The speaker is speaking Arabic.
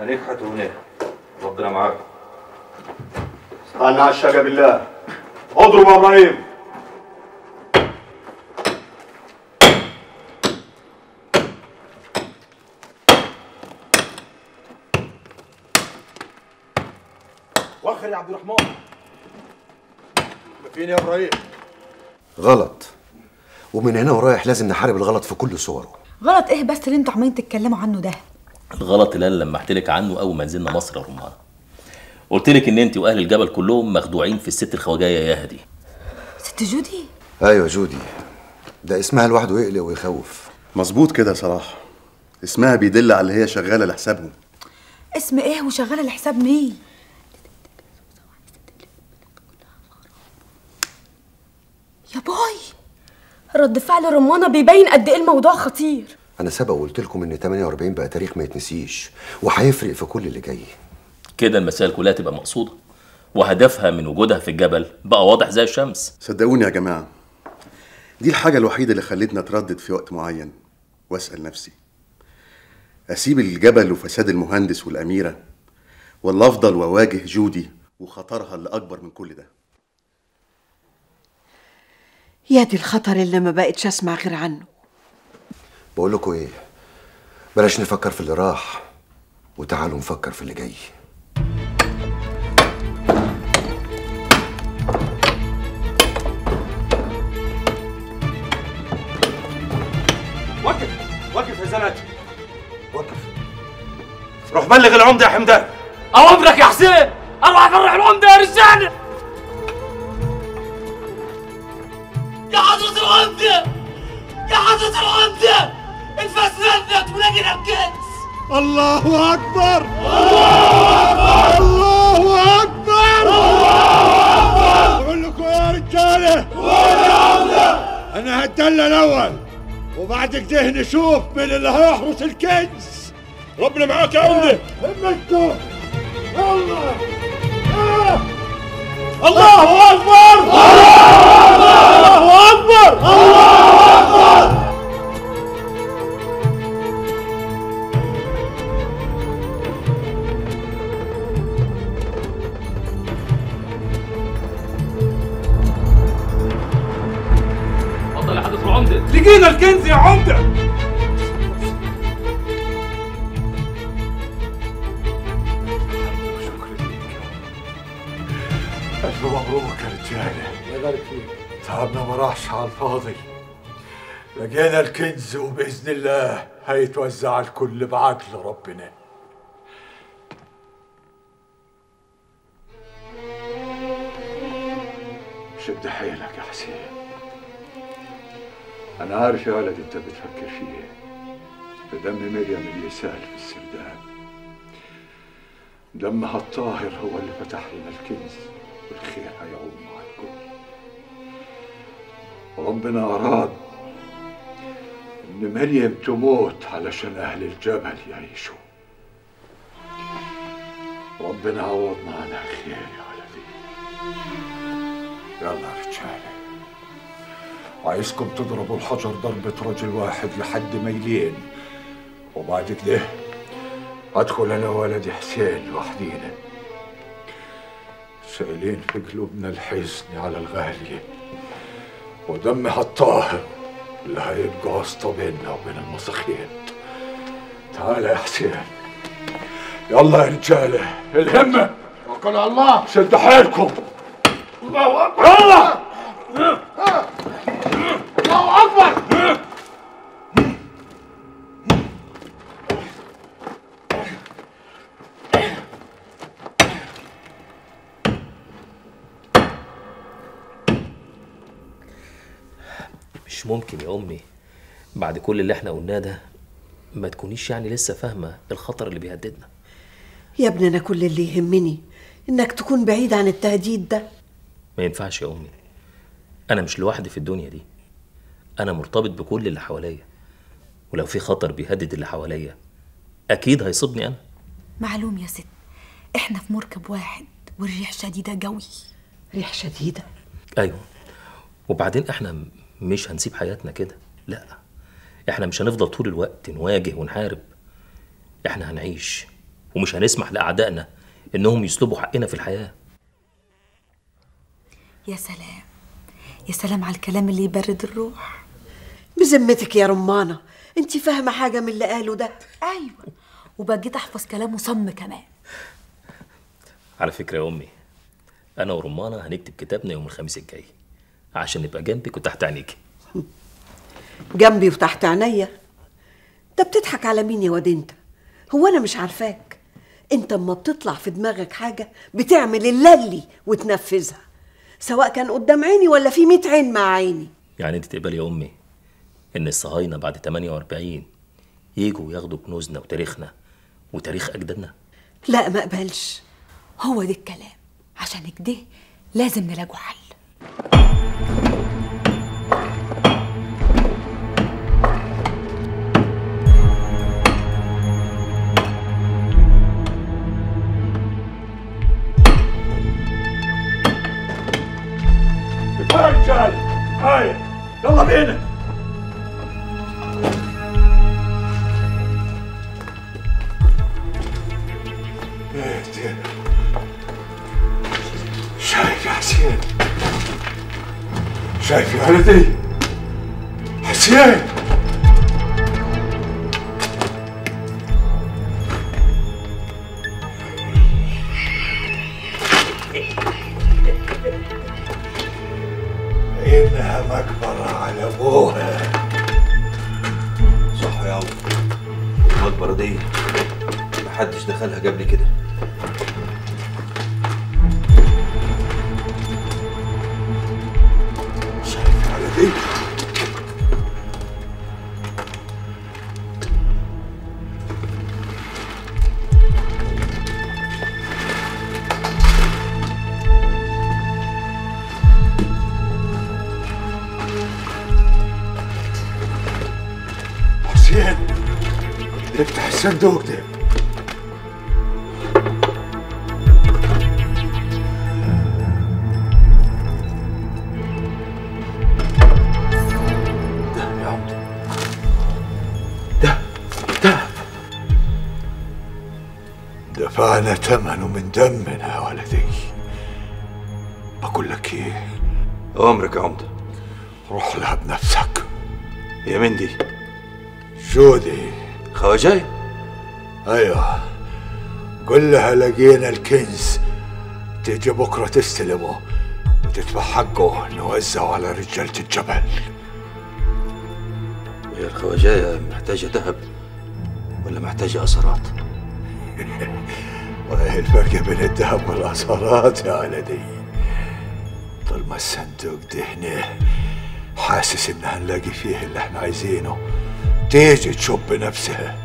هنكحت هناك. ربنا معاكم. استنى على الشقة بالله. اضرب يا إبراهيم. وخر يا عبد الرحمن. فين يا إبراهيم؟ غلط. ومن هنا ورايح لازم نحارب الغلط في كل صوره. غلط إيه بس اللي أنتوا عمالين تتكلموا عنه ده؟ الغلط اللي أنا لمحت لك عنه أول ما نزلنا مصر يا رمان. قلت لك إن أنت وأهل الجبل كلهم مخدوعين في الست الخواجايه يا هدي. ست جودي؟ أيوه جودي. ده اسمها لوحده يقلق ويخوف. مظبوط كده صلاح. اسمها بيدل على اللي هي شغالة لحسابهم. اسم إيه وشغالة لحساب مين؟ يا باي. رد فعل رمانة بيبين قد إيه الموضوع خطير. أنا سبق وقلت لكم إن 48 بقى تاريخ ما يتنسيش وهيفرق في كل اللي جاي. كده المسائل كلها تبقى مقصودة وهدفها من وجودها في الجبل بقى واضح زي الشمس. صدقوني يا جماعة دي الحاجة الوحيدة اللي خلتني أتردد في وقت معين وأسأل نفسي أسيب الجبل وفساد المهندس والأميرة ولا أفضل وأواجه جودي وخطرها اللي اكبر من كل ده؟ يا دي الخطر اللي ما بقتش أسمع غير عنه. بقول لكم إيه؟ بلاش نفكر في اللي راح وتعالوا نفكر في اللي جاي. وقف وقف يا زناتي وقف. روح بلغ العمدة يا حمدان. اوامرك يا حسين أروح أفرح العمدة يا رجال. يا حضرة العمدة! يا حضرة العمدة! الفاس نزلت ولقينا الكنز. الله أكبر. الله أكبر. الله أكبر أقول لكم يا رجالة. أنا هتدلى الأول. وبعد كده نشوف مين اللي هيحرس الكنز. ربنا معاك يا عمدة همتكم. الله أكبر. الله لقينا الكنز يا عمدة. ألف مبروك يا رجالة. الله يبارك فيك تعبنا ما راحش على الفاضي. لقينا الكنز وبإذن الله هيتوزع الكل بعدل ربنا. شد حيلك يا حسين. أنا عارف يا ولد أنت بتفكر في إيه. بدم مريم اللي سأل في السرداب. دمها الطاهر هو اللي فتح لنا الكنز والخير هيعوم مع الكل. ربنا أراد إن مريم تموت علشان أهل الجبل يعيشوا. ربنا عوضنا عنها خير يا ولدي. يلا يا رجالة. عايزكم تضربوا الحجر ضربة رجل واحد لحد ما يلين وبعد كده أدخل أنا وولدي حسين لوحدينا. سائلين في قلوبنا الحزن على الغالية. ودمها الطاهر اللي هيبقى واسطة بيننا وبين المساخين تعال يا حسين. يلا يا رجالة الهمة. توكلوا على الله. شد حيلكم. الله أكبر. يلا. الله أكبر. مش ممكن يا أمي. بعد كل اللي إحنا قلناه ده ما تكونيش يعني لسه فاهمة الخطر اللي بيهددنا. يا ابني أنا كل اللي يهمني إنك تكون بعيد عن التهديد ده. ما ينفعش يا أمي. أنا مش لوحدي في الدنيا دي. أنا مرتبط بكل اللي حواليا. ولو في خطر بيهدد اللي حواليا أكيد هيصيبني أنا. معلوم يا ست إحنا في مركب واحد والريح شديدة قوي. ريح شديدة؟ أيوه. وبعدين إحنا مش هنسيب حياتنا كده. لا إحنا مش هنفضل طول الوقت نواجه ونحارب. إحنا هنعيش ومش هنسمح لأعدائنا إنهم يسلبوا حقنا في الحياة. يا سلام. يا سلام على الكلام اللي يبرد الروح. بذمتك يا رمانة. انت فاهمة حاجة من اللي قاله ده؟ أيوه. وبقيت أحفظ كلامه صم كمان. على فكرة يا أمي أنا ورمانة هنكتب كتابنا يوم الخميس الجاي عشان نبقى جنبك وتحت عينيكي. جنبي وتحت عينيا؟ انت بتضحك على مين يا واد أنت؟ هو أنا مش عارفاك. أنت أما بتطلع في دماغك حاجة بتعمل اللي وتنفذها سواء كان قدام عيني ولا في ميت عين مع عيني. يعني أنت تقبلي يا أمي إن الصهاينة بعد 48 يجوا ياخدوا كنوزنا وتاريخنا وتاريخ أجدادنا. لا ما أقبلش. هو ده الكلام. عشان كده لازم نلاقوا حل. يا رجال هاي يلا بينا. حسين شايف يا ولدي؟ حسين! إنها مقبرة على أبوها. صح يا عم المقبرة دي محدش دخلها قبل كده. افتح الصندوق ده دفعنا ثمنه من دمنا يا ولدي. بقول لك إيه؟ أمرك يا عمدة روح لها بنفسك. يا من دي؟ جودي خواجاي أيوه. قل لها لقينا الكنز. تيجي بكرة تستلمه وتدفع حقه نوزعه على رجالة الجبل. وهي الخواجاية محتاجة ذهب ولا محتاجة أثرات وايه الفرق بين الذهب والاثارات يا ولدي. طول ما الصندوق ده هنا حاسس ان هنلاقي فيه اللي إحنا عايزينه. تيجي تشوف بنفسها